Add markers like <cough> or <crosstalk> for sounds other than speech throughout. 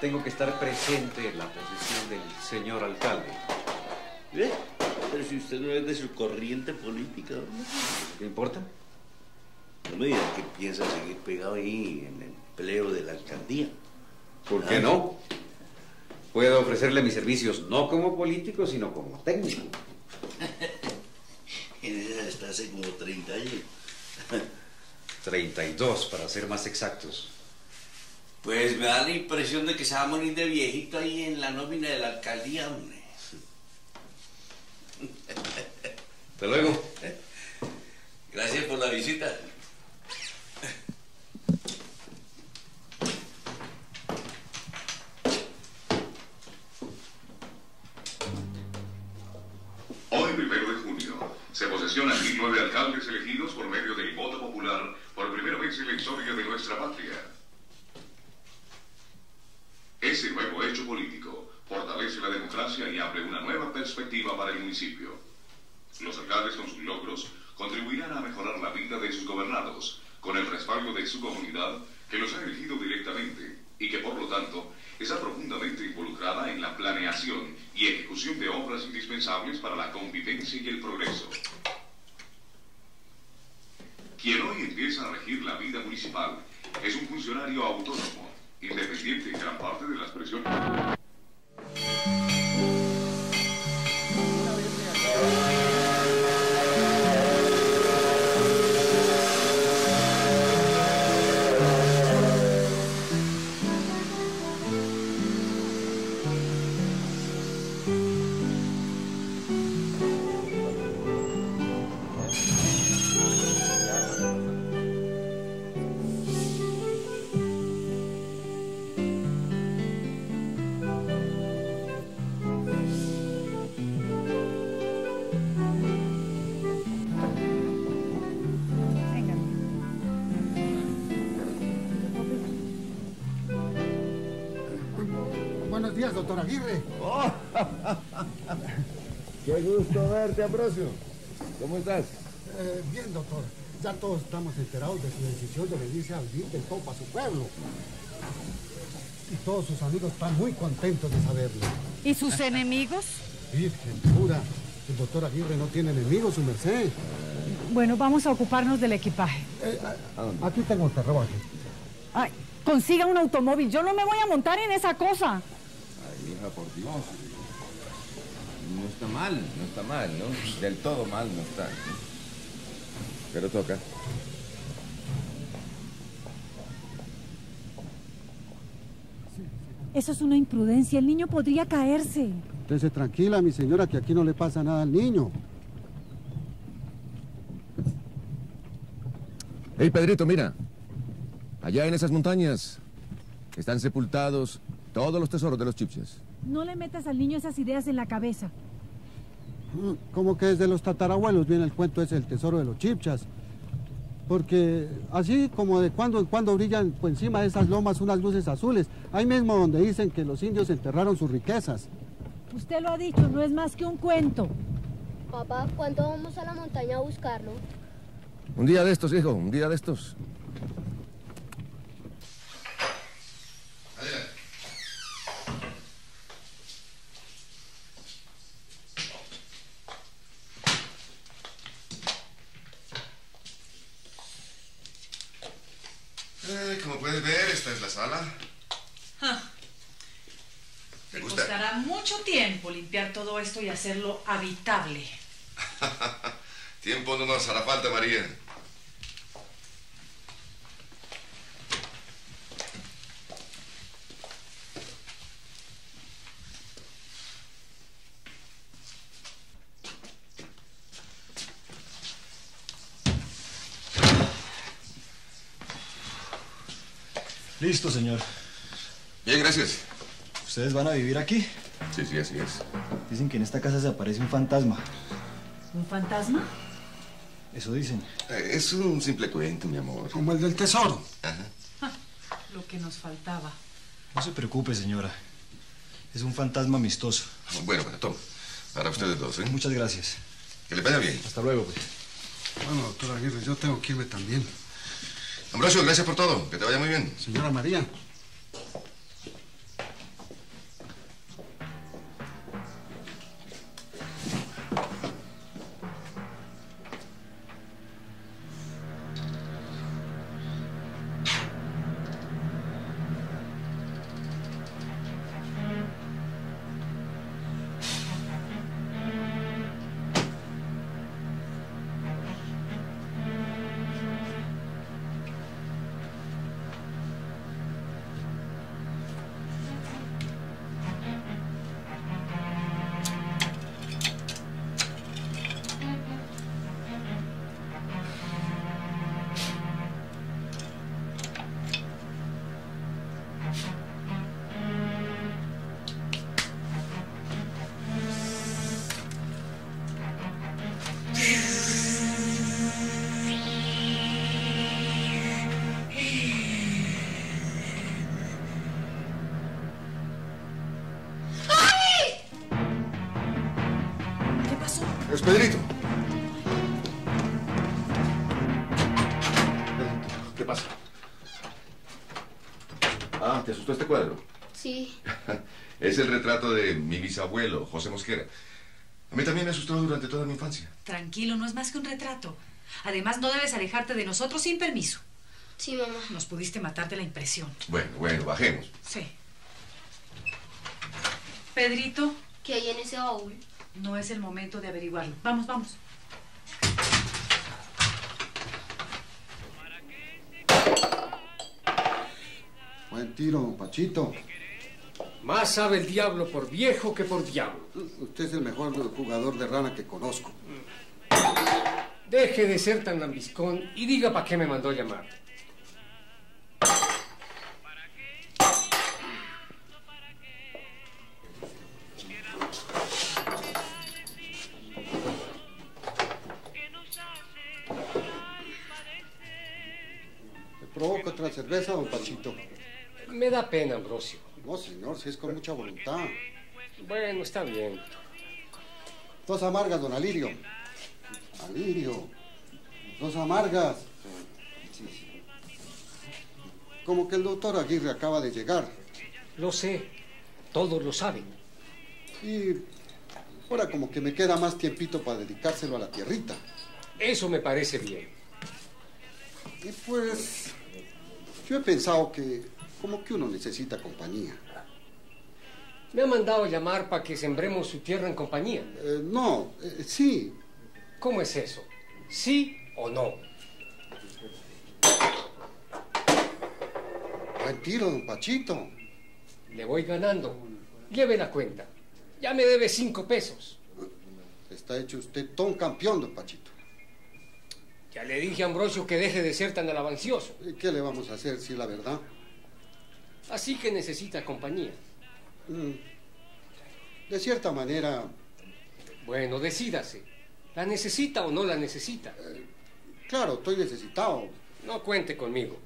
Tengo que estar presente en la posesión del señor alcalde. ¿Eh? Pero si usted no es de su corriente política. ¿Qué importa? No me diga que piensa seguir pegado ahí en el empleo de la alcaldía. ¿Por qué Ah. no? Puedo ofrecerle mis servicios no como político, sino como técnico. <laughs> En esa está hace como 30 años. 32, para ser más exactos. Pues me da la impresión de que se va a morir de viejito ahí en la nómina de la alcaldía, hombre. Hasta luego. Gracias por la visita. Hoy, primero de junio, se posesionan 1009 alcaldes elegidos por medio del voto popular por primera vez en la historia de nuestra patria. Ese nuevo hecho político fortalece la democracia y abre una nueva perspectiva para el municipio. Los alcaldes con sus logros contribuirán a mejorar la vida de sus gobernados, con el respaldo de su comunidad que los ha elegido directamente y que por lo tanto está profundamente involucrada en la planeación y ejecución de obras indispensables para la convivencia y el progreso. Quien hoy empieza a regir la vida municipal es un funcionario autónomo, parte de doctor Aguirre. <laughs> Qué gusto verte, Ambrosio. ¿Cómo estás? Eh, bien, doctor. Ya todos estamos enterados de su decisión de venirse a vivir del todo a su pueblo. Y todos sus amigos están muy contentos de saberlo. ¿Y sus enemigos? Virgen pura, el doctor Aguirre no tiene enemigos, su merced. Bueno, vamos a ocuparnos del equipaje. Eh, aquí tengo el carruaje. Ay, consiga un automóvil. Yo no me voy a montar en esa cosa. No está mal, no está mal, ¿no? Del todo mal no está. Pero toca. Eso es una imprudencia. El niño podría caerse. Entonces tranquila, mi señora, que aquí no le pasa nada al niño. Hey, Pedrito, mira. Allá en esas montañas están sepultados todos los tesoros de los chipses. No le metas al niño esas ideas en la cabeza. Mm, Como que desde los tatarabuelos viene el cuento ese del tesoro de los chipchas. Porque así como de cuando en cuando brillan por encima de esas lomas unas luces azules, ahí mismo donde dicen que los indios enterraron sus riquezas. Usted lo ha dicho, no es más que un cuento. Papá, ¿cuándo vamos a la montaña a buscarlo? Un día de estos, hijo, un día de estos. Eh, como puedes ver, esta es la sala. ¿Te Me gusta? costará mucho tiempo limpiar todo esto y hacerlo habitable. <laughs> Tiempo no nos hará falta, María. Listo, señor. Bien, gracias. ¿Ustedes van a vivir aquí? Sí, sí, así es. Dicen que en esta casa se aparece un fantasma. ¿Un fantasma? Eso dicen. Eh, Es un simple cuento, mi amor. Como el del tesoro. Ajá. Lo que nos faltaba. No se preocupe, señora. Es un fantasma amistoso. Bueno, bueno, toma. Para ustedes dos, ¿eh? Muchas gracias. Que le vaya bien. Hasta luego, pues. Bueno, doctor Aguirre, yo tengo que irme también. Ambrosio, gracias por todo. Que te vaya muy bien. Señora María. Pedrito. ¿Qué pasa? Ah, ¿te asustó este cuadro? Sí. <laughs> Es el retrato de mi bisabuelo, José Mosquera. A mí también me asustó durante toda mi infancia. Tranquilo, no es más que un retrato. Además, no debes alejarte de nosotros sin permiso. Sí, mamá. Nos pudiste matar de la impresión. Bueno, bueno, bajemos. Sí. Pedrito, ¿Qué hay en ese baúl? No es el momento de averiguarlo. Vamos, vamos. Buen tiro, Pachito. Más sabe el diablo por viejo que por diablo. Usted es el mejor jugador de rana que conozco. Deje de ser tan lambiscón y diga para qué me mandó llamar. Otra cerveza, don Pachito? Me da pena, Ambrosio. No, señor, si es con mucha voluntad. Bueno, está bien. Dos amargas, don Alirio. Alirio. Dos amargas. Sí, sí. Como que el doctor Aguirre acaba de llegar. Lo sé. Todos lo saben. Y ahora como que me queda más tiempito para dedicárselo a la tierrita. Eso me parece bien. Y pues yo he pensado que como que uno necesita compañía. Me ha mandado llamar para que sembremos su tierra en compañía. Eh, no, eh, sí. ¿Cómo es eso? ¿Sí o no? Buen tiro, don Pachito. Le voy ganando. Lleve la cuenta. Ya me debe cinco pesos. Está hecho usted todo un campeón, don Pachito. Ya le dije a Ambrosio que deje de ser tan alabancioso. ¿Y ¿Qué le vamos a hacer si la verdad? Así que necesita compañía. Mm. De cierta manera, Bueno, decídase. ¿La necesita o no la necesita? claro, estoy necesitado. No cuente conmigo.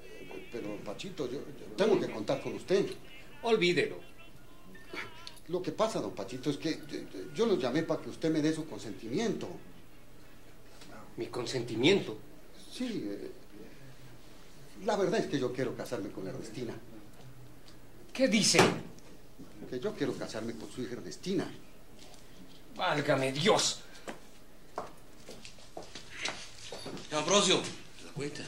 Pero, don Pachito, yo, yo tengo que contar con usted. Olvídelo. Lo que pasa, don Pachito, es que yo, yo lo llamé para que usted me dé su consentimiento. Mi consentimiento. Sí, eh, la verdad es que yo quiero casarme con Ernestina. ¿Qué dice? Que yo quiero casarme con su hija Ernestina. Válgame Dios. Ambrosio, la cuenta.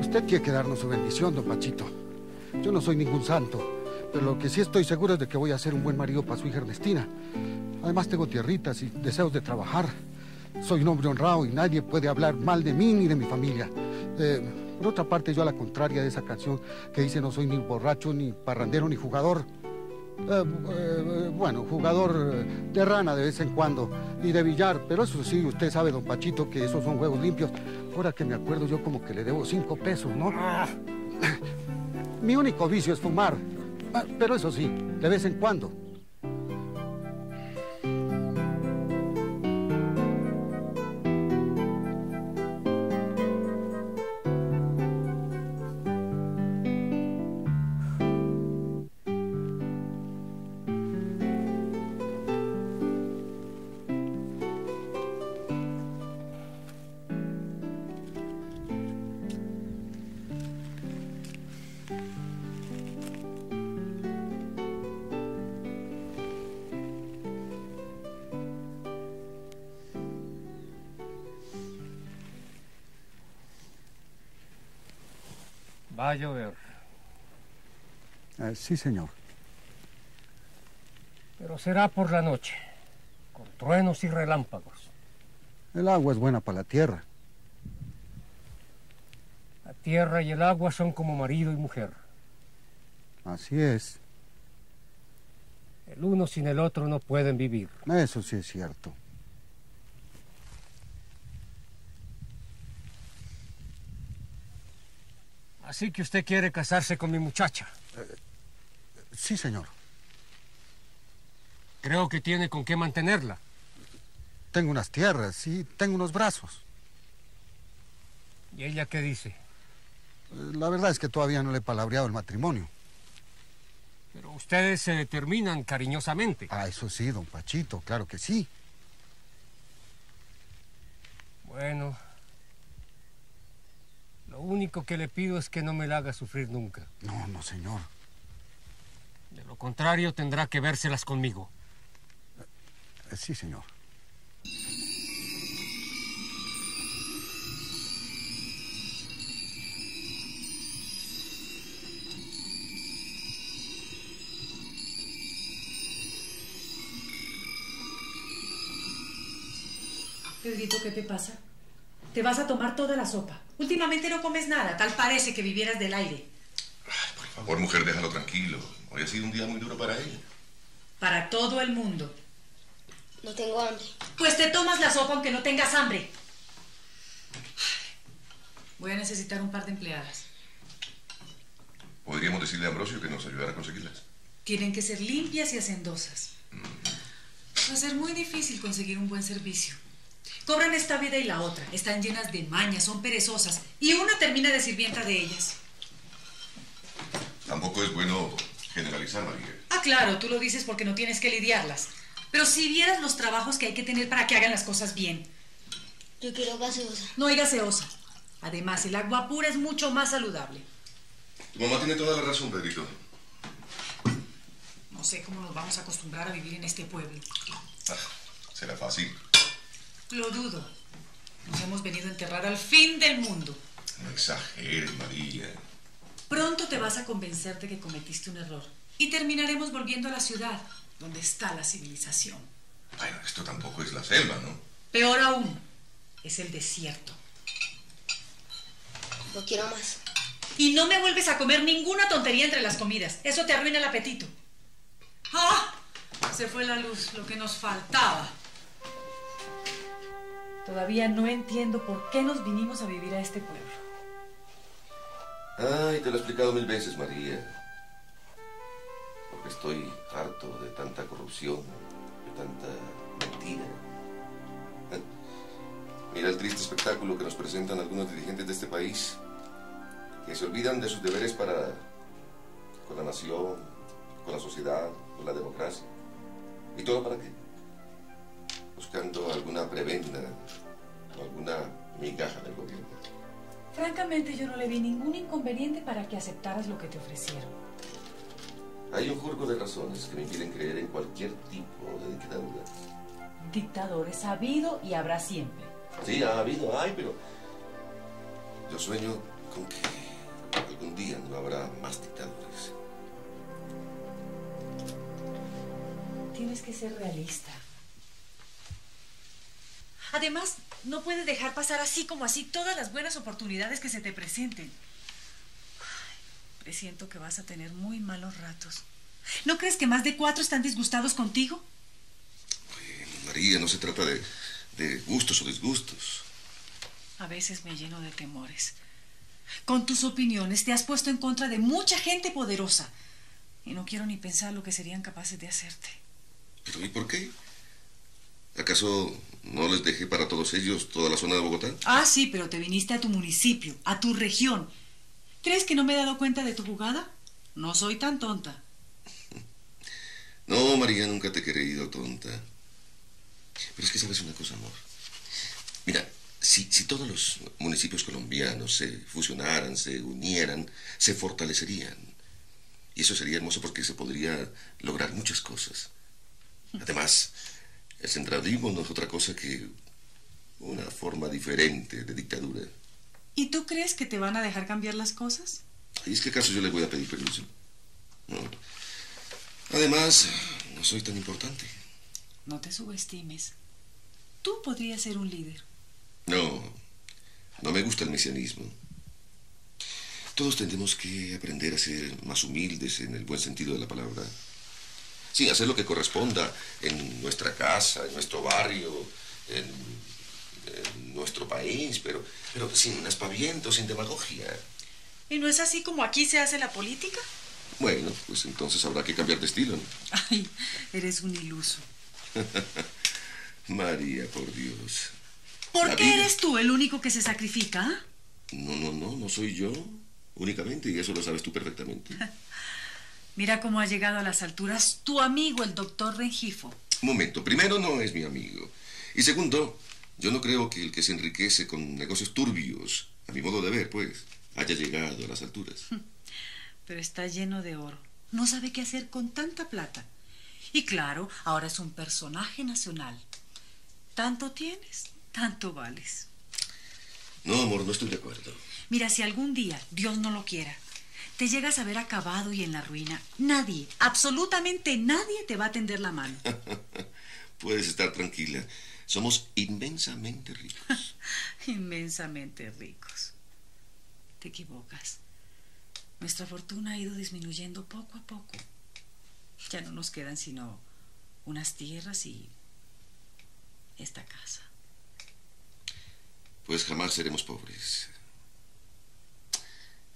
Usted tiene que darnos su bendición, don Pachito. Yo no soy ningún santo, pero lo que sí estoy seguro es de que voy a ser un buen marido para su hija Ernestina. Además tengo tierritas y deseos de trabajar. Soy un hombre honrado y nadie puede hablar mal de mí ni de mi familia. Eh, por otra parte, yo a la contraria de esa canción que dice no soy ni borracho, ni parrandero, ni jugador. Eh, eh, bueno, jugador de rana de vez en cuando y de billar, pero eso sí, usted sabe, don Pachito, que esos son juegos limpios. Ahora que me acuerdo, yo como que le debo cinco pesos, ¿no? <laughs> Mi único vicio es fumar, Ah, pero eso sí, de vez en cuando. Va a llover, Eh, sí, señor. pero será por la noche, con truenos y relámpagos. El agua es buena para la tierra. La tierra y el agua son como marido y mujer. Así es. El uno sin el otro no pueden vivir. Eso sí es cierto. Así que usted quiere casarse con mi muchacha. Sí, señor. Creo que tiene con qué mantenerla. Tengo unas tierras y tengo unos brazos. ¿Y ella qué dice? La verdad es que todavía no le he palabreado el matrimonio. Pero ustedes se determinan cariñosamente. Ah, eso sí, don Pachito, claro que sí. Bueno, lo único que le pido es que no me la haga sufrir nunca. No, no, señor. De lo contrario, tendrá que vérselas conmigo. Eh, Sí, señor. Pedrito, ¿qué te pasa? Te vas a tomar toda la sopa. Últimamente no comes nada, tal parece que vivieras del aire. Por favor, mujer, déjalo tranquilo. Hoy ha sido un día muy duro para ella. Para todo el mundo. No tengo hambre. Pues te tomas la sopa aunque no tengas hambre. Voy a necesitar un par de empleadas. Podríamos decirle a Ambrosio que nos ayudara a conseguirlas. Tienen que ser limpias y hacendosas. Va a ser muy difícil conseguir un buen servicio. Cobran esta vida y la otra. Están llenas de mañas, son perezosas. Y una termina de sirvienta de ellas. Tampoco es bueno generalizar, María. Ah, claro, tú lo dices porque no tienes que lidiarlas. Pero si vieras los trabajos que hay que tener para que hagan las cosas bien. Yo quiero gaseosa. No hay gaseosa. Además, el agua pura es mucho más saludable. Tu mamá tiene toda la razón, Pedrito. No sé cómo nos vamos a acostumbrar a vivir en este pueblo. Ah, será fácil. Lo dudo. Nos hemos venido a enterrar al fin del mundo. No exageres, María. Pronto te vas a convencer de que cometiste un error. Y terminaremos volviendo a la ciudad, donde está la civilización. Bueno, esto tampoco es la selva, ¿no? Peor aún, es el desierto. No quiero más. Y no me vuelves a comer ninguna tontería entre las comidas. Eso te arruina el apetito. ¡Ah! Se fue la luz, lo que nos faltaba. Todavía no entiendo por qué nos vinimos a vivir a este pueblo. Ay, te lo he explicado mil veces, María. Porque estoy harto de tanta corrupción, de tanta mentira. <laughs> Mira el triste espectáculo que nos presentan algunos dirigentes de este país, que se olvidan de sus deberes para con la nación, con la sociedad, con la democracia. ¿Y todo para qué? Buscando alguna prebenda o alguna migaja del gobierno. Francamente, yo no le vi ningún inconveniente para que aceptaras lo que te ofrecieron. Hay un jurgo de razones que me impiden creer en cualquier tipo de dictadura. Dictadores ha habido y habrá siempre. Sí, ha habido, hay, pero yo sueño con que algún día no habrá más dictadores. Tienes que ser realista. Además, no puedes dejar pasar así como así todas las buenas oportunidades que se te presenten. Ay, presiento que vas a tener muy malos ratos. ¿No crees que más de cuatro están disgustados contigo? María, no se trata de, de gustos o disgustos. A veces me lleno de temores. Con tus opiniones te has puesto en contra de mucha gente poderosa. Y no quiero ni pensar lo que serían capaces de hacerte. ¿Pero y por qué? ¿Acaso no les dejé para todos ellos toda la zona de Bogotá? Ah, sí, pero te viniste a tu municipio, a tu región. ¿Crees que no me he dado cuenta de tu jugada? No soy tan tonta. <laughs> No, María, nunca te he creído tonta. Pero es que sabes una cosa, amor. Mira, si, si todos los municipios colombianos se fusionaran, se unieran, se fortalecerían. Y eso sería hermoso porque se podría lograr muchas cosas. <laughs> Además, el centralismo no es otra cosa que una forma diferente de dictadura. ¿Y tú crees que te van a dejar cambiar las cosas? ¿Y es que acaso yo le voy a pedir permiso? No. Además, no soy tan importante. No te subestimes. Tú podrías ser un líder. No, no me gusta el mesianismo. Todos tendremos que aprender a ser más humildes en el buen sentido de la palabra. Sin hacer lo que corresponda en nuestra casa, en nuestro barrio, en, en nuestro país, pero, pero sin aspaviento, sin demagogia. ¿Y no es así como aquí se hace la política? Bueno, pues entonces habrá que cambiar de estilo, ¿no? <laughs> Ay, eres un iluso. <laughs> María, por Dios. ¿Por La qué vida- eres tú el único que se sacrifica? No, no, no, no soy yo únicamente, y eso lo sabes tú perfectamente. <laughs> Mira cómo ha llegado a las alturas tu amigo, el doctor Rengifo. Un momento, primero no es mi amigo. Y segundo, yo no creo que el que se enriquece con negocios turbios, a mi modo de ver, pues, haya llegado a las alturas. <laughs> Pero está lleno de oro. No sabe qué hacer con tanta plata. Y claro, ahora es un personaje nacional. Tanto tienes, tanto vales. No, amor, no estoy de acuerdo. Mira, si algún día, Dios no lo quiera, te llegas a ver acabado y en la ruina, nadie, absolutamente nadie te va a tender la mano. <laughs> Puedes estar tranquila. Somos inmensamente ricos. <laughs> Inmensamente ricos. Te equivocas. Nuestra fortuna ha ido disminuyendo poco a poco. Ya no nos quedan sino unas tierras y esta casa. Pues jamás seremos pobres.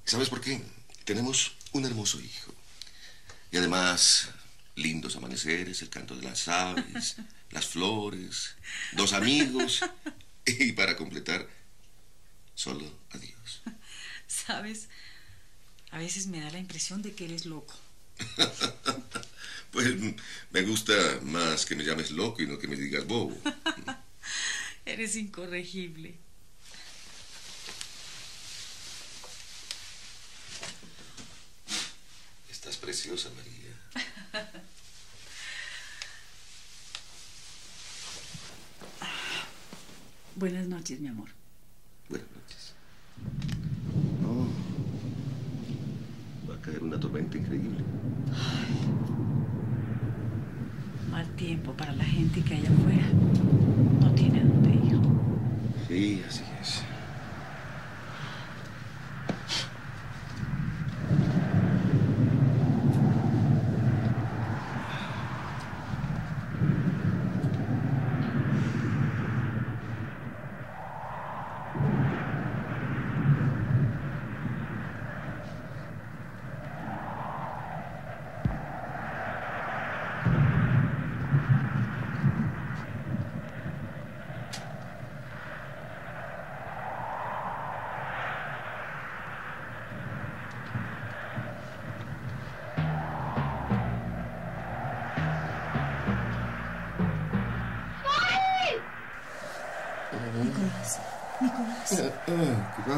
¿Sabes por qué? Tenemos un hermoso hijo. Y además, lindos amaneceres, el canto de las aves, <laughs> las flores, dos amigos. Y para completar, solo adiós. <laughs> ¿Sabes? A veces me da la impresión de que eres loco. <laughs> Pues me gusta más que me llames loco y no que me digas bobo. Eres incorregible. Estás preciosa, María. <laughs> Buenas noches, mi amor. Buenas noches. No. Va a caer una tormenta increíble. Mal tiempo para la gente que hay afuera. No tiene dónde ir. Sí, así es.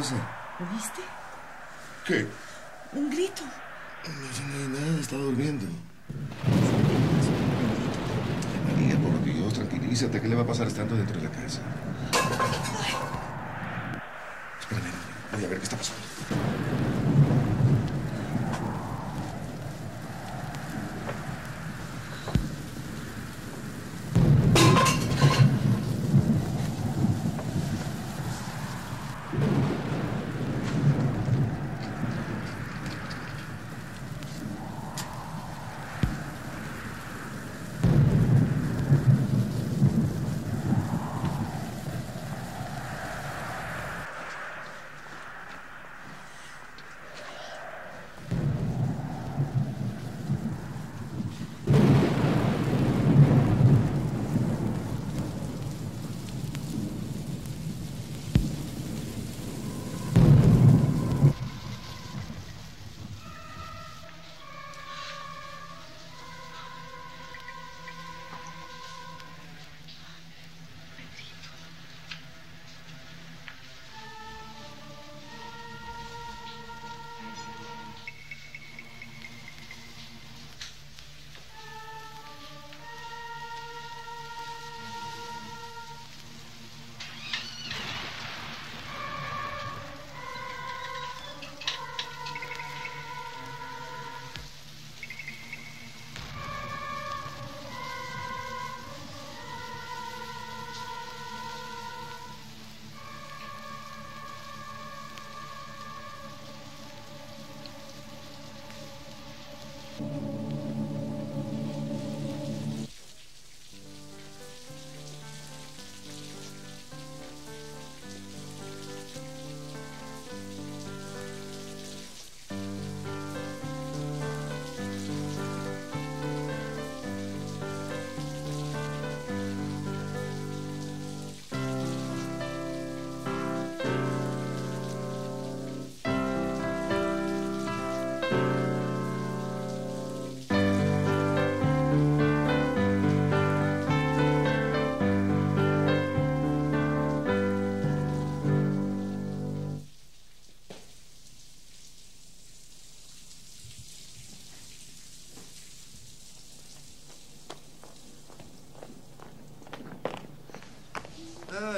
Pasa? ¿oíste? ¿Qué? Un grito. No, no hay nada, estaba durmiendo. María, por Dios, tranquilízate. ¿Qué le va a pasar estando dentro de la casa? Espérame, voy a ver qué está pasando.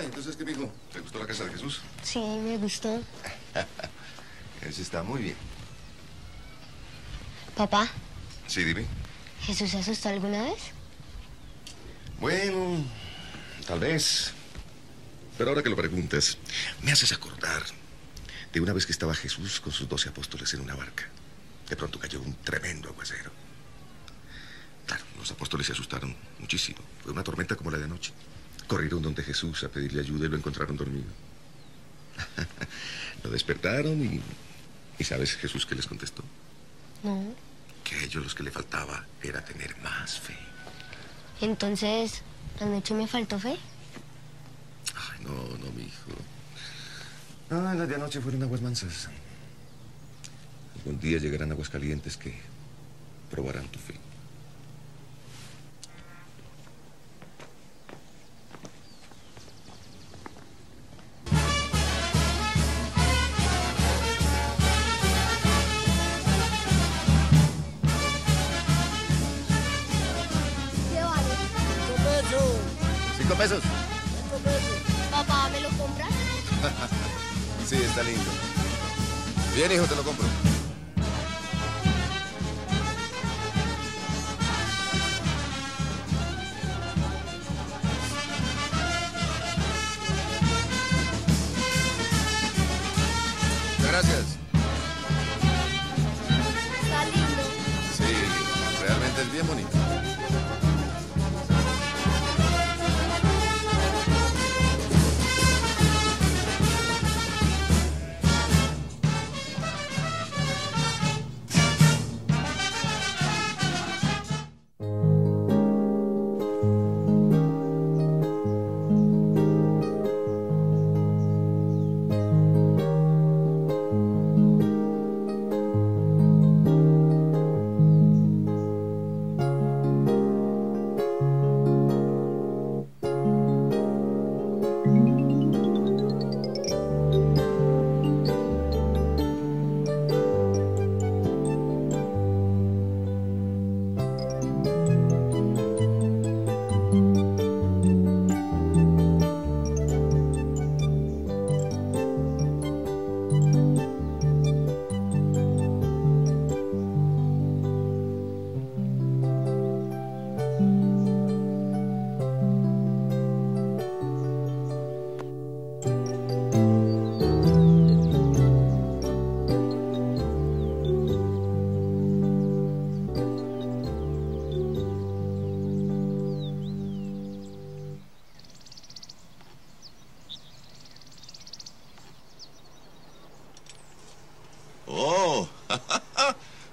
Gusta de Jesús? Sí, me gustó. <laughs> Ese está muy bien. Papá, Sí, dime. ¿Jesús se asustó alguna vez? Bueno, tal vez. Pero ahora que lo preguntas, me haces acordar de una vez que estaba Jesús con sus doce apóstoles en una barca. De pronto cayó un tremendo aguacero. Claro, los apóstoles se asustaron muchísimo. Fue una tormenta como la de anoche. Corrieron donde Jesús a pedirle ayuda y lo encontraron dormido. <laughs> lo despertaron y... ¿Y sabes Jesús qué les contestó? No. Que a ellos los que le faltaba era tener más fe. Entonces, ¿anoche me faltó fe? Ay, no, no, mi hijo. No, las de anoche fueron aguas mansas. Algún día llegarán aguas calientes que probarán tu fe. Está lindo. Bien, hijo, te lo compro.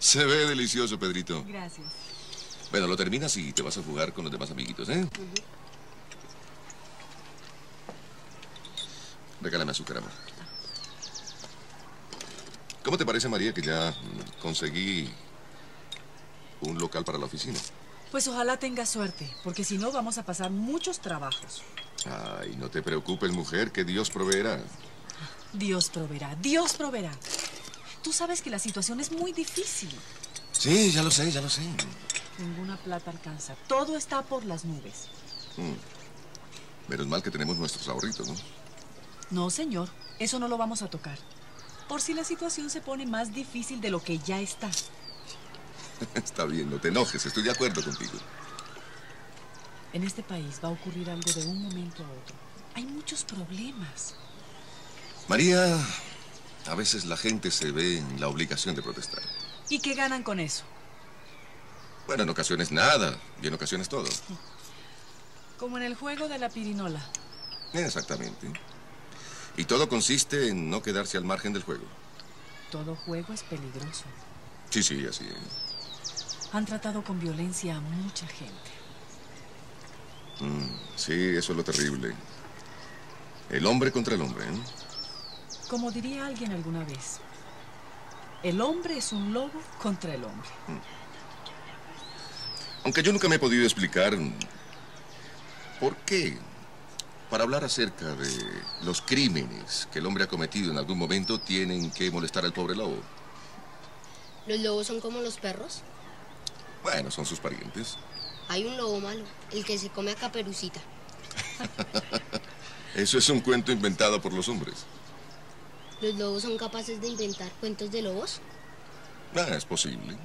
Se ve delicioso, Pedrito. Gracias. Bueno, lo terminas y te vas a jugar con los demás amiguitos, ¿eh? Regálame azúcar, amor. ¿Cómo te parece, María, que ya conseguí un local para la oficina? Pues ojalá tengas suerte, porque si no vamos a pasar muchos trabajos. Ay, no te preocupes, mujer, que Dios proveerá. Dios proveerá, Dios proveerá. Tú sabes que la situación es muy difícil. Sí, ya lo sé, ya lo sé. Ninguna plata alcanza. Todo está por las nubes. Mm. Menos mal que tenemos nuestros ahorritos, ¿no? No, señor. Eso no lo vamos a tocar. Por si la situación se pone más difícil de lo que ya está. <laughs> Está bien, no te enojes, estoy de acuerdo contigo. En este país va a ocurrir algo de un momento a otro. Hay muchos problemas. María, a veces la gente se ve en la obligación de protestar. ¿Y qué ganan con eso? Bueno, en ocasiones nada y en ocasiones todo. <laughs> Como en el juego de la pirinola. Exactamente. Y todo consiste en no quedarse al margen del juego. Todo juego es peligroso. Sí, sí, así es. Han tratado con violencia a mucha gente. Mm, sí, eso es lo terrible. El hombre contra el hombre, ¿eh? Como diría alguien alguna vez, el hombre es un lobo contra el hombre. Aunque yo nunca me he podido explicar por qué, para hablar acerca de los crímenes que el hombre ha cometido en algún momento, tienen que molestar al pobre lobo. ¿Los lobos son como los perros? Bueno, son sus parientes. Hay un lobo malo, el que se come a Caperucita. <laughs> Eso es un cuento inventado por los hombres. ¿Los lobos son capaces de inventar cuentos de lobos? Ah, es posible.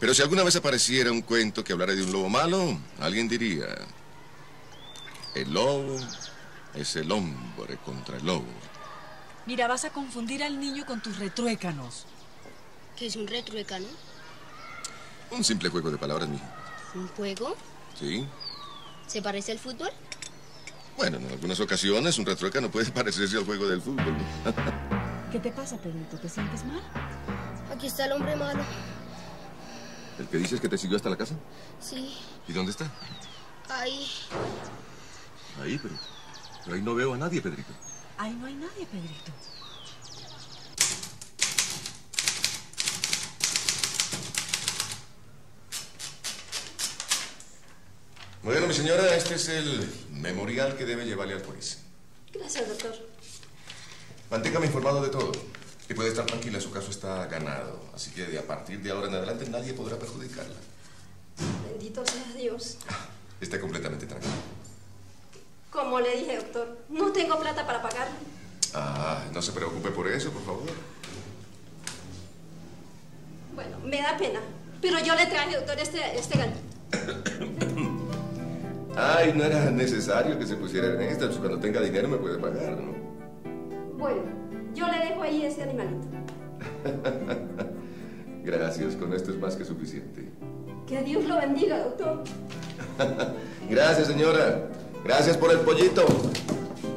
Pero si alguna vez apareciera un cuento que hablara de un lobo malo, alguien diría, el lobo es el hombre contra el lobo. Mira, vas a confundir al niño con tus retruécanos. ¿Qué es un retruécano? Un simple juego de palabras, mijo. ¿Un juego? ¿Sí? ¿Se parece al fútbol? Bueno, en algunas ocasiones un retruécano puede <laughs> parecerse al juego del fútbol. <laughs> ¿Qué te pasa, Pedrito? ¿Te sientes mal? Aquí está el hombre malo. ¿El que dices que te siguió hasta la casa? Sí, ¿Y dónde está? ahí. Ahí, pero, pero ahí no veo a nadie, Pedrito. Ahí no hay nadie, Pedrito. Bueno, mi señora, este es el memorial que debe llevarle al juez. Gracias, doctor. Manténgame informado de todo. Y puede estar tranquila, su caso está ganado. Así que de a partir de ahora en adelante nadie podrá perjudicarla. Bendito sea Dios. <laughs> Está completamente tranquila. Como le dije, doctor, no tengo plata para pagar. Ah, no se preocupe por eso, por favor. Bueno, me da pena. Pero yo le traje, doctor, este, este gatito. Ay, no era necesario que se pusiera en esta. Pues cuando tenga dinero me puede pagar, ¿no? Bueno, yo le dejo ahí ese animalito. <laughs> Gracias, con esto es más que suficiente. Que Dios lo bendiga, doctor. <laughs> Gracias, señora. Gracias por el pollito.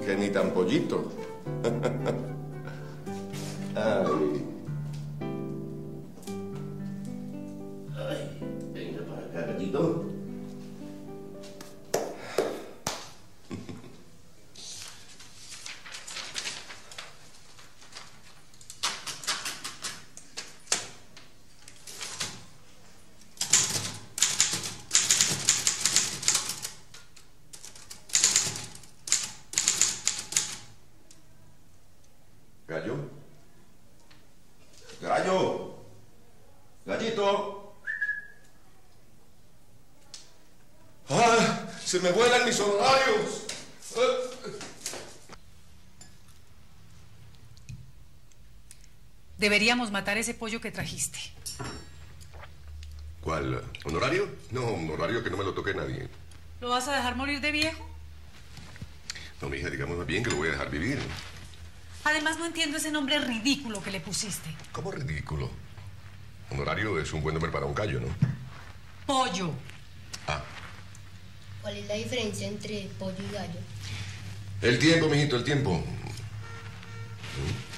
Que ni tan pollito. <laughs> Ay. Ay, Deberíamos matar ese pollo que trajiste. ¿Cuál? ¿Honorario? No, un honorario que no me lo toque nadie. ¿Lo vas a dejar morir de viejo? No, mi hija, digamos más bien que lo voy a dejar vivir. Además, no entiendo ese nombre ridículo que le pusiste. ¿Cómo ridículo? Honorario es un buen nombre para un gallo, ¿no? Pollo. ¿Cuál es la diferencia entre pollo y gallo? El tiempo, mijito, el tiempo. ¿Qué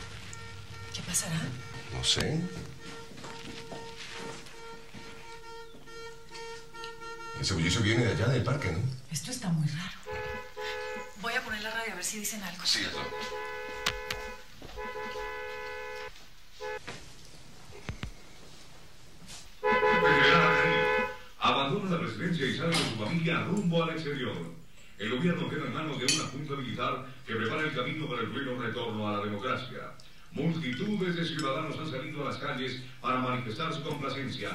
pasará? No sé. Ese bullicio viene de allá, del parque, ¿no? Esto está muy raro. Voy a poner la radio a ver si dicen algo. Sí, eso. Abandona la residencia y sale con su familia rumbo al exterior. El gobierno queda en manos de una junta militar que prepara el camino para el pleno retorno a la democracia. Multitudes de ciudadanos han salido a las calles para manifestar su complacencia,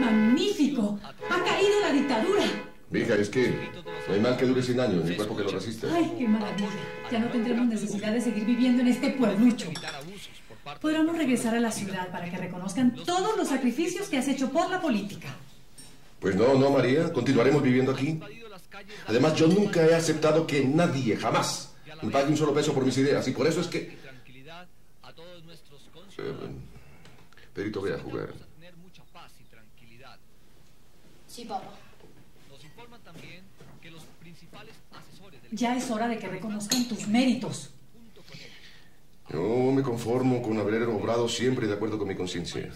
¡Magnífico! ¡Ha caído la dictadura! Mija, es que no hay mal que dure 100 años, ni cuerpo que lo resista. ¡Ay, qué maravilla! Ya no tendremos necesidad de seguir viviendo en este pueblucho. Podremos regresar a la ciudad para que reconozcan todos los sacrificios que has hecho por la política. Pues no, no, María, continuaremos viviendo aquí. Además, yo nunca he aceptado que nadie, jamás, me pague un solo peso por mis ideas, y por eso es que... Eh, Pedrito, voy a jugar. Sí, papá. Ya es hora de que reconozcan tus méritos. Yo me conformo con haber obrado siempre de acuerdo con mi conciencia.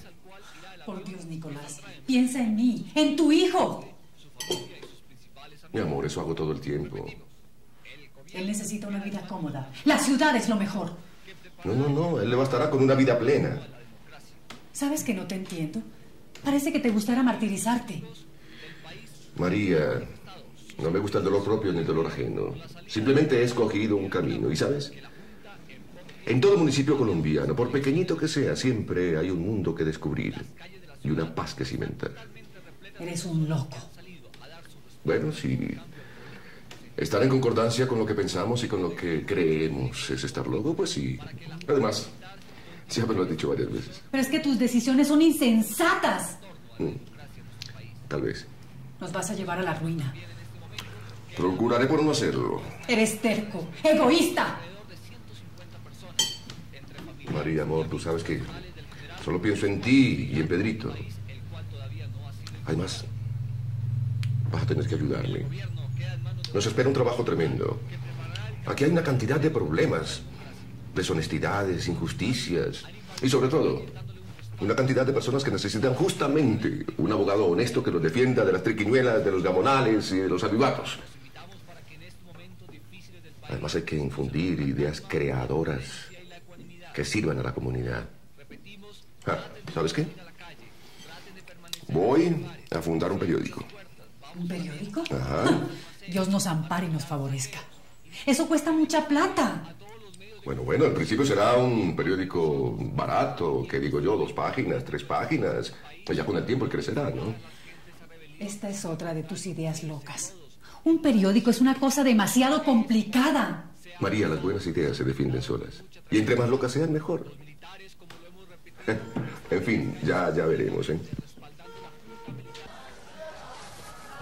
Por Dios, Nicolás, piensa en mí, en tu hijo. Mi amor, eso hago todo el tiempo. Él necesita una vida cómoda. La ciudad es lo mejor. No, no, no, él le bastará con una vida plena. ¿Sabes que no te entiendo? Parece que te gustara martirizarte. María, no me gusta el dolor propio ni el dolor ajeno. Simplemente he escogido un camino. ¿Y sabes? En todo municipio colombiano, por pequeñito que sea, siempre hay un mundo que descubrir y una paz que cimentar. Eres un loco. Bueno, si estar en concordancia con lo que pensamos y con lo que creemos es estar loco, pues sí. Además, ya me lo has dicho varias veces. Pero es que tus decisiones son insensatas. Mm, Tal vez. Nos vas a llevar a la ruina. Procuraré por no hacerlo. Eres terco, egoísta. María, amor, tú sabes que solo pienso en ti y en Pedrito. Además, vas a tener que ayudarme. Nos espera un trabajo tremendo. Aquí hay una cantidad de problemas, deshonestidades, injusticias y sobre todo una cantidad de personas que necesitan justamente un abogado honesto que los defienda de las triquiñuelas, de los gamonales y de los avivatos. Además hay que infundir ideas creadoras que sirvan a la comunidad. Ah, ¿Sabes qué? Voy a fundar un periódico. ¿Un periódico? Ajá. Dios nos ampare y nos favorezca. Eso cuesta mucha plata. Bueno, bueno, al principio será un periódico barato, que digo yo, dos páginas, tres páginas. Pues ya con el tiempo él crecerá, ¿no? Esta es otra de tus ideas locas. Un periódico es una cosa demasiado complicada. María, las buenas ideas se defienden solas. Y entre más locas sean, mejor. <laughs> En fin, ya, ya veremos, ¿eh?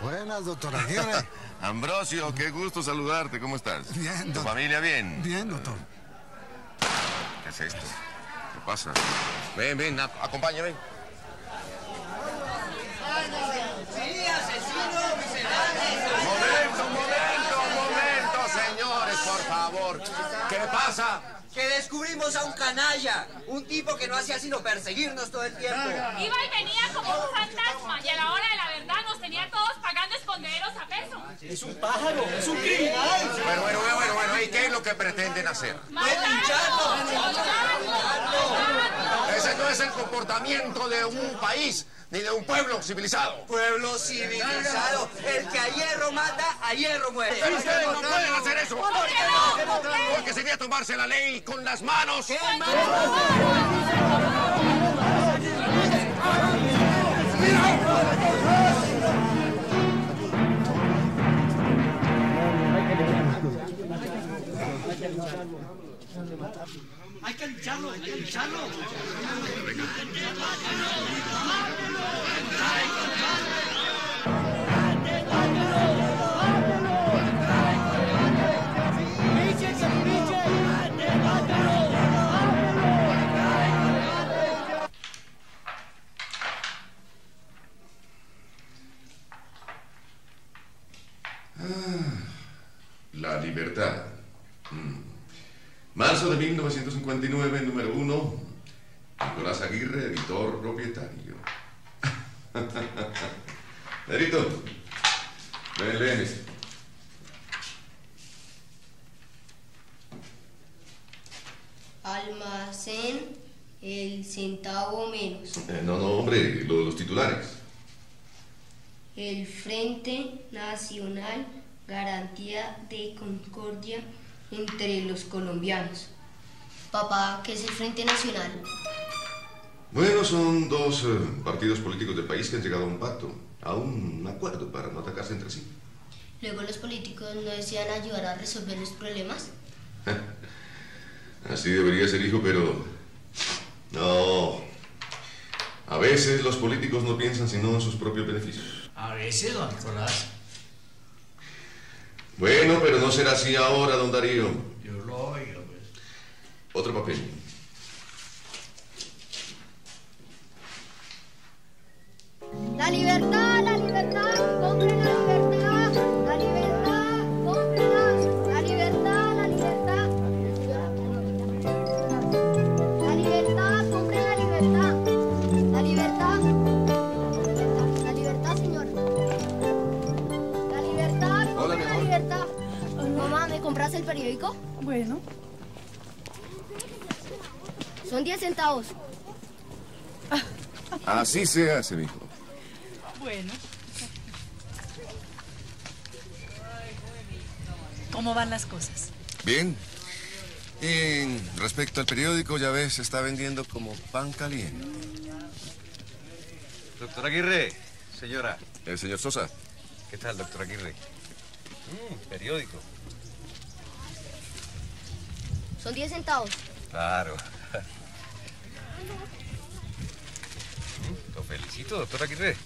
Buenas, doctor Aguirre. <laughs> Ambrosio, qué gusto saludarte. ¿Cómo estás? Bien, ¿Tu doctor. familia bien? Bien, doctor. ¿Qué es esto? ¿Qué pasa? Ven, ven, ac- acompáñame. Momento, momento, momento, señores, por favor. ¿Qué pasa? Que descubrimos a un canalla, un tipo que no hacía sino perseguirnos todo el tiempo. Iba y venía como un fantasma y a la hora de la verdad nos tenía todos pagando esconderos a peso. Es un pájaro, es un criminal. Bueno, bueno, bueno, bueno, bueno. ¿Y qué es lo que pretenden hacer? Ese no es el comportamiento de un país ni de un pueblo civilizado. Pueblo civilizado, el que a hierro mata, a hierro muere. Pero ustedes no pueden hacer eso. ¿Por qué no? Porque sería tomarse la ley con las manos. Hay que lucharlo, hay que lucharlo. La Marzo de 1959, número uno. Nicolás Aguirre, editor propietario. Pedrito, ven, ven. Almacén el centavo menos. Eh, no, no, hombre, lo- los titulares. El Frente Nacional Garantía de Concordia entre los colombianos. Papá, ¿qué es el Frente Nacional? Bueno, son dos eh, partidos políticos del país que han llegado a un pacto, a un acuerdo para no atacarse entre sí. Luego los políticos no desean ayudar a resolver los problemas. <laughs> Así debería ser, hijo, pero... No. A veces los políticos no piensan sino en sus propios beneficios. A veces, don Nicolás. Bueno, pero no será así ahora, don Darío. Yo lo oigo, pues. Otro papel. La libertad, la libertad, compras el periódico? Bueno. Son 10 centavos. Así se hace, mijo. Bueno. ¿Cómo van las cosas? Bien. Y respecto al periódico, ya ves, se está vendiendo como pan caliente. Doctor Aguirre, señora. El señor Sosa. ¿Qué tal, doctor Aguirre? Mm, periódico. Son 10 centavos. Claro. <laughs> Lo felicito, doctor Aguirre.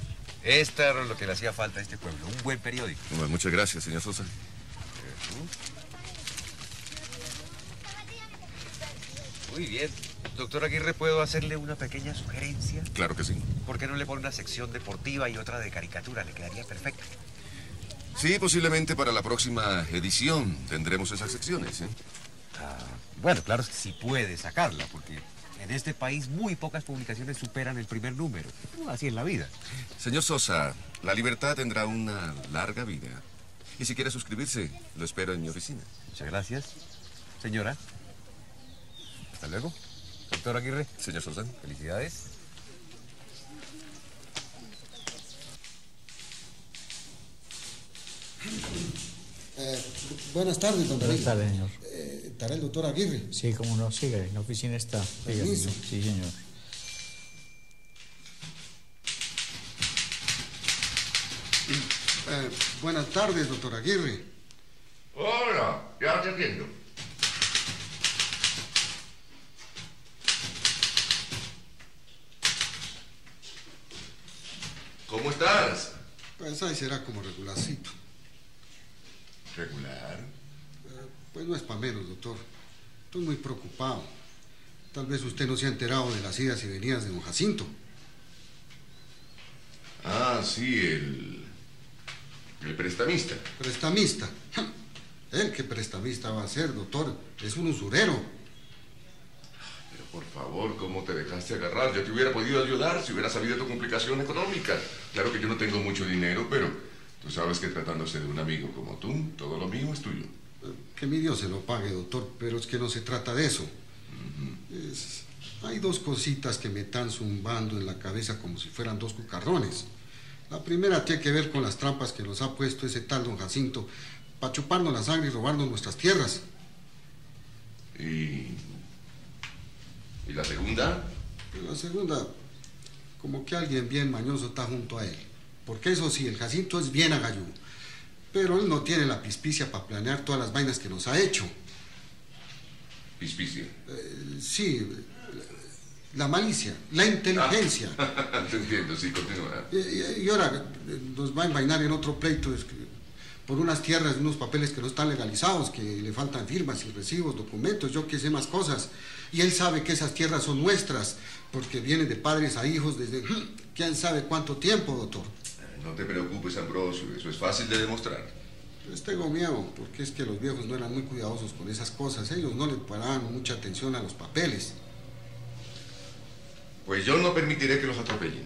Esta era lo que le hacía falta a este pueblo, un buen periódico. Bueno, muchas gracias, señor Sosa. Muy bien. Doctor Aguirre, ¿puedo hacerle una pequeña sugerencia? Claro que sí. ¿Por qué no le pone una sección deportiva y otra de caricatura? Le quedaría perfecto. Sí, posiblemente para la próxima edición tendremos esas secciones. ¿eh? Bueno, claro, si puede sacarla, porque en este país muy pocas publicaciones superan el primer número. Así es la vida. Señor Sosa, la libertad tendrá una larga vida. Y si quiere suscribirse, lo espero en mi oficina. Muchas gracias. Señora. Hasta luego. Doctor Aguirre. Señor Sosa. Felicidades. Eh, buenas tardes, don Buenas David. tardes, señor. Eh, ¿Estará el doctor Aguirre? Sí, como no, sigue, en la oficina está. Sí, señor. Eh, buenas tardes, doctor Aguirre. Hola, ya te atiendo. ¿Cómo estás? Pues ahí será como regularcito. Regular. Eh, pues no es para menos, doctor. Estoy muy preocupado. Tal vez usted no se ha enterado de las idas y venidas de don Jacinto. Ah, sí, el. El prestamista. Prestamista. Él que prestamista va a ser, doctor. Es un usurero. Pero por favor, ¿cómo te dejaste agarrar? Yo te hubiera podido ayudar si hubiera sabido tu complicación económica. Claro que yo no tengo mucho dinero, pero tú sabes que tratándose de un amigo como tú, todo lo mío es tuyo. Que mi Dios se lo pague, doctor, pero es que no se trata de eso. Es- hay dos cositas que me están zumbando en la cabeza como si fueran dos cucarrones. La primera tiene que ver con las trampas que nos ha puesto ese tal don Jacinto para chuparnos la sangre y robarnos nuestras tierras. ¿Y. ¿Y la segunda? La segunda, como que alguien bien mañoso está junto a él. Porque eso sí, el Jacinto es bien agalludo. Pero él no tiene la pispicia para planear todas las vainas que nos ha hecho. Pispicia. Eh, sí, la malicia, la inteligencia. <laughs> te entiendo, sí, continúa. Y, ahora eh, nos va a envainar en otro pleito por unas tierras, unos papeles que no están legalizados, que le faltan firmas y recibos, documentos, yo qué sé más cosas. Y él sabe que esas tierras son nuestras, porque vienen de padres a hijos desde quién sabe cuánto tiempo, doctor. No te preocupes, Ambrosio, eso es fácil de demostrar. Pues tengo miedo, porque es que los viejos no eran muy cuidadosos con esas cosas. Ellos no le paraban mucha atención a los papeles. Pues yo no permitiré que los atropellen.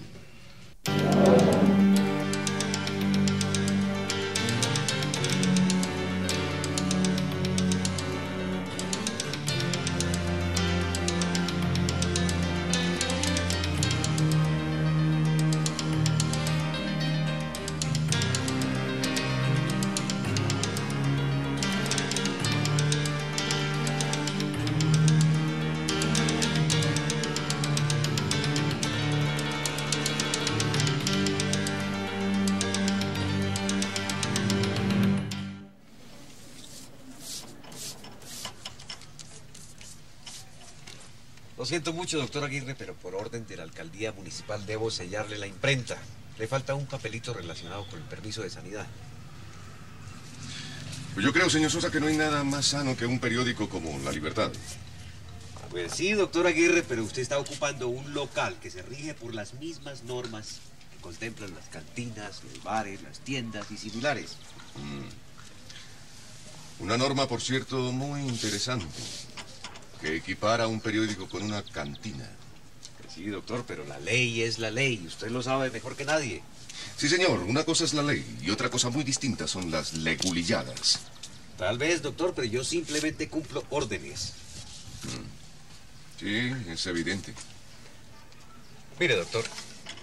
Siento mucho, doctor Aguirre, pero por orden de la alcaldía municipal debo sellarle la imprenta. Le falta un papelito relacionado con el permiso de sanidad. Pues yo creo, señor Sosa, que no hay nada más sano que un periódico como La Libertad. Pues sí, doctor Aguirre, pero usted está ocupando un local que se rige por las mismas normas que contemplan las cantinas, los bares, las tiendas y similares. Una norma, por cierto, muy interesante, que equipara un periódico con una cantina. Sí, doctor, pero la ley es la ley. Usted lo sabe mejor que nadie. Sí, señor, una cosa es la ley y otra cosa muy distinta son las legulilladas. Tal vez, doctor, pero yo simplemente cumplo órdenes. Sí, es evidente. Mire, doctor,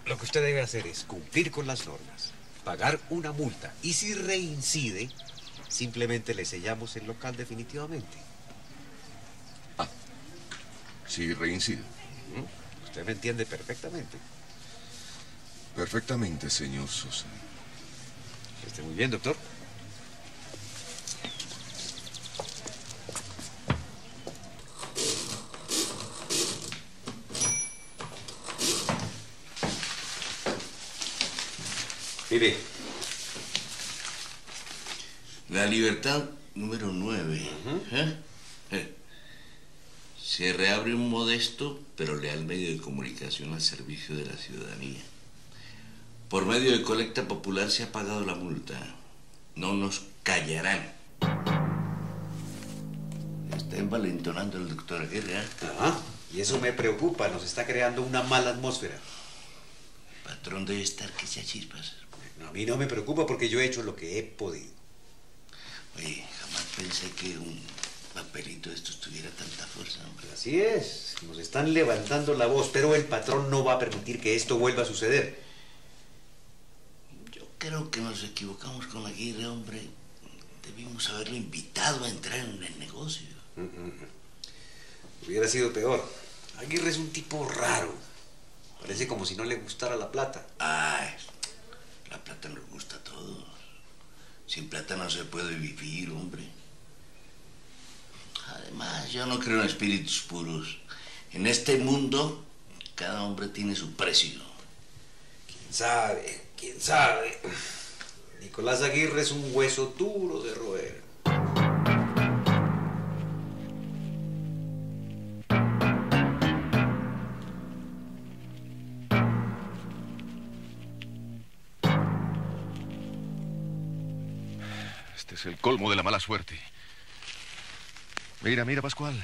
lo que usted debe hacer es cumplir con las normas, pagar una multa y si reincide, simplemente le sellamos el local definitivamente. Sí, reincido. Usted me entiende perfectamente. Perfectamente, señor Sosa. Que esté muy bien, doctor. Mire, La libertad número 9. Se reabre un modesto pero leal medio de comunicación al servicio de la ciudadanía. Por medio de colecta popular se ha pagado la multa. No nos callarán. Está envalentonando el doctor Aguirre. ¿eh? Ajá. Y eso me preocupa, nos está creando una mala atmósfera. Patrón debe estar que se chispas. No, a mí no me preocupa porque yo he hecho lo que he podido. Oye, jamás pensé que un papelito de estos tuviera tanta fuerza, hombre. Así es, nos están levantando la voz, pero el patrón no va a permitir que esto vuelva a suceder. Yo creo que nos equivocamos con Aguirre, hombre. Debimos haberlo invitado a entrar en el negocio. Hubiera sido peor. Aguirre es un tipo raro. Parece como si no le gustara la plata. Ay, la plata nos gusta a todos. Sin plata no se puede vivir, hombre. Además, yo no creo en espíritus puros. En este mundo, cada hombre tiene su precio. ¿Quién sabe? ¿Quién sabe? Nicolás Aguirre es un hueso duro de roer. Este es el colmo de la mala suerte. Mira, mira, Pascual.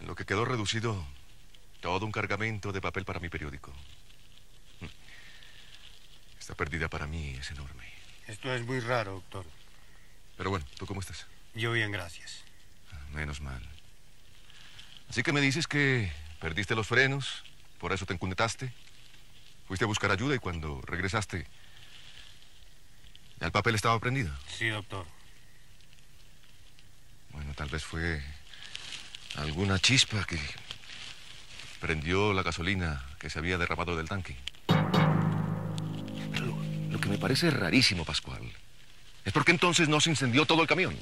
En lo que quedó reducido todo un cargamento de papel para mi periódico. Esta pérdida para mí es enorme. Esto es muy raro, doctor. Pero bueno, ¿tú cómo estás? Yo bien, gracias. Menos mal. Así que me dices que perdiste los frenos, por eso te encunetaste. Fuiste a buscar ayuda y cuando regresaste, ya el papel estaba prendido. Sí, doctor. Bueno, tal vez fue alguna chispa que prendió la gasolina que se había derramado del tanque. Pero lo, lo que me parece rarísimo, Pascual, es porque entonces no se incendió todo el camión.